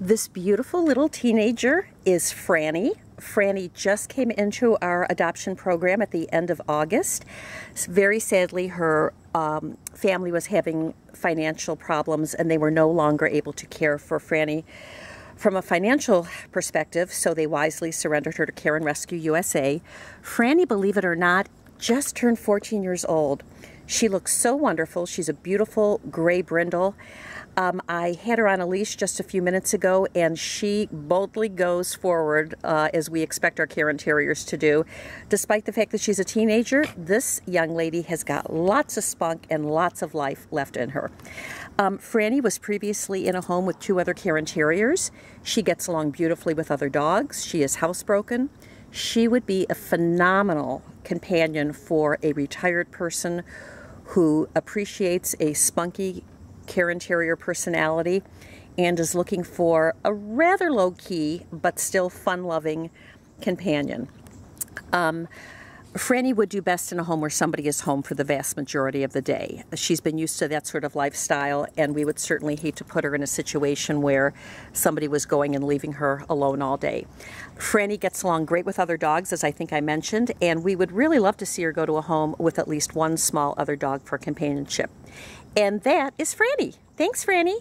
This beautiful little teenager is Franny. Franny just came into our adoption program at the end of August. Very sadly, her um, family was having financial problems and they were no longer able to care for Franny from a financial perspective, so they wisely surrendered her to Cairn Rescue USA. Franny, believe it or not, just turned 14 years old. She looks so wonderful. She's a beautiful gray brindle. Um, I had her on a leash just a few minutes ago, and she boldly goes forward uh, as we expect our Cairn Terriers to do. Despite the fact that she's a teenager, this young lady has got lots of spunk and lots of life left in her. Um, Franny was previously in a home with two other Cairn Terriers. She gets along beautifully with other dogs. She is housebroken. She would be a phenomenal companion for a retired person who appreciates a spunky Cairn Terrier personality and is looking for a rather low key but still fun loving companion. Um, Franny would do best in a home where somebody is home for the vast majority of the day. She's been used to that sort of lifestyle, and we would certainly hate to put her in a situation where somebody was going and leaving her alone all day. Franny gets along great with other dogs, as I think I mentioned, and we would really love to see her go to a home with at least one small other dog for companionship. And that is Franny. Thanks, Franny.